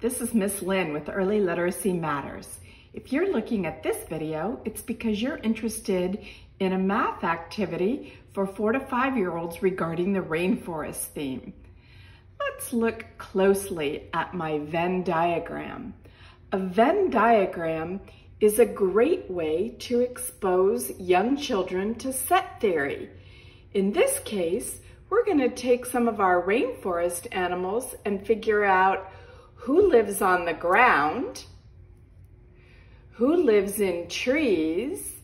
This is Miss Lynn with Early Literacy Matters. If you're looking at this video, it's because you're interested in a math activity for four to five year olds regarding the rainforest theme. Let's look closely at my Venn diagram. A Venn diagram is a great way to expose young children to set theory. In this case, we're going to take some of our rainforest animals and figure out who lives on the ground, who lives in trees,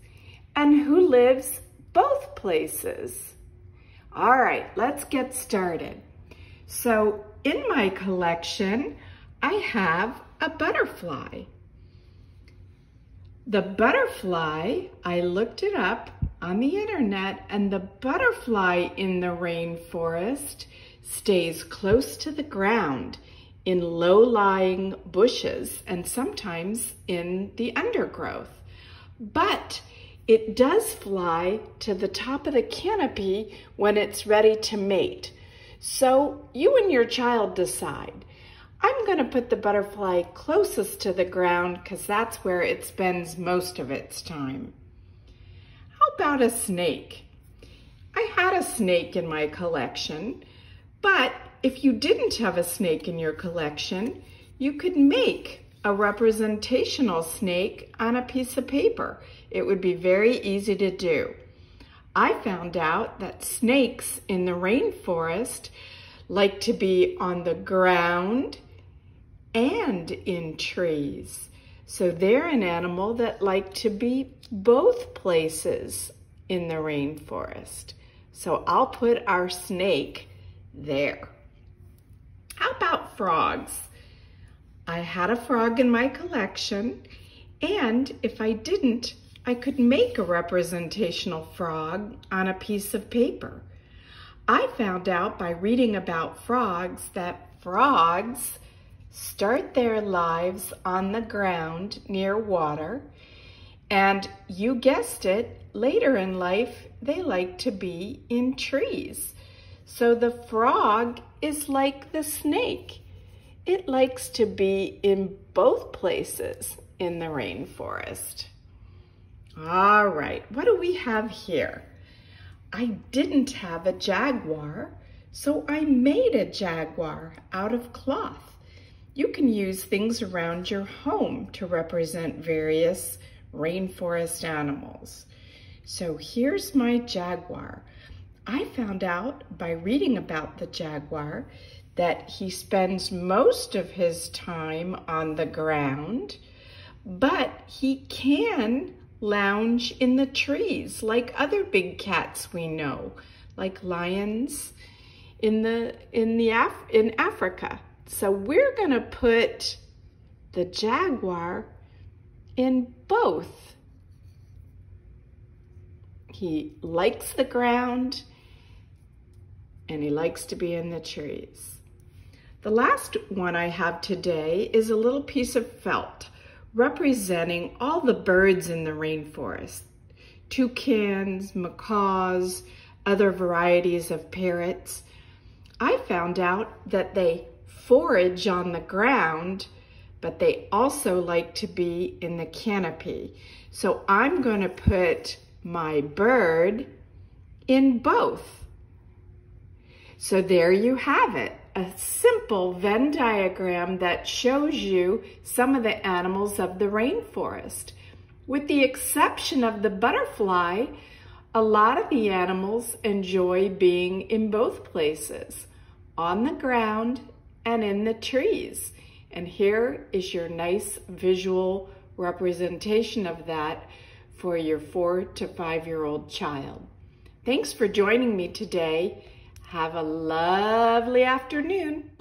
and who lives both places. All right, let's get started. So in my collection, I have a butterfly. The butterfly, I looked it up on the internet and the butterfly in the rainforest stays close to the ground in low-lying bushes and sometimes in the undergrowth. But it does fly to the top of the canopy when it's ready to mate. So you and your child decide. I'm going to put the butterfly closest to the ground because that's where it spends most of its time. How about a snake? I had a snake in my collection, but if you didn't have a snake in your collection, you could make a representational snake on a piece of paper. It would be very easy to do. I found out that snakes in the rainforest like to be on the ground and in trees. So they're an animal that like to be both places in the rainforest. So I'll put our snake there. About frogs? I had a frog in my collection and if I didn't, I could make a representational frog on a piece of paper. I found out by reading about frogs that frogs start their lives on the ground near water. And you guessed it, later in life, they like to be in trees. So the frog is like the snake. It likes to be in both places in the rainforest. All right, what do we have here? I didn't have a jaguar, so I made a jaguar out of cloth. You can use things around your home to represent various rainforest animals. So here's my jaguar. I found out by reading about the jaguar that he spends most of his time on the ground, but he can lounge in the trees like other big cats we know, like lions in the in the Af in Africa. So we're gonna put the jaguar in both. He likes the ground and he likes to be in the trees. The last one I have today is a little piece of felt representing all the birds in the rainforest. Toucans, macaws, other varieties of parrots. I found out that they forage on the ground, but they also like to be in the canopy. So I'm going to put my bird in both. So there you have it, a simple Venn diagram that shows you some of the animals of the rainforest. With the exception of the butterfly, a lot of the animals enjoy being in both places, on the ground and in the trees. And here is your nice visual representation of that for your four to five year old child. Thanks for joining me today. Have a lovely afternoon.